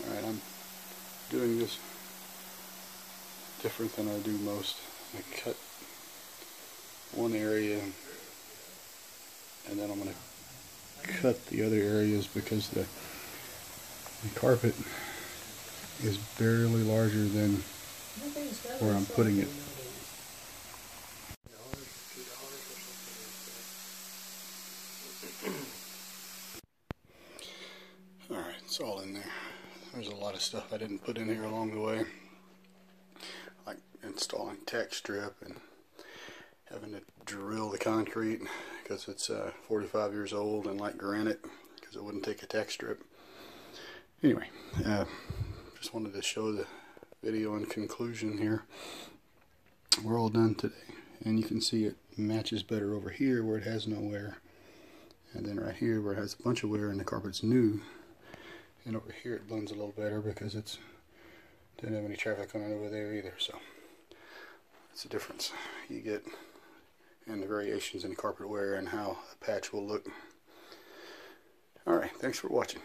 Alright, I'm doing this different than I do most. I cut one area and then I'm going to cut the other areas because the, the carpet is barely larger than where I'm putting it. Alright, it's all in there. There's a lot of stuff I didn't put in here along the way. Like installing tack strip and having to drill the concrete because it's uh, 45 years old and like granite because it wouldn't take a tack strip. Anyway, uh, just wanted to show the video in conclusion here. We're all done today and you can see it matches better over here where it has no wear and then right here where it has a bunch of wear and the carpet's new and over here it blends a little better because it's didn't have any traffic on it over there either so that's the difference. You get and the variations in carpet wear and how a patch will look. Alright thanks for watching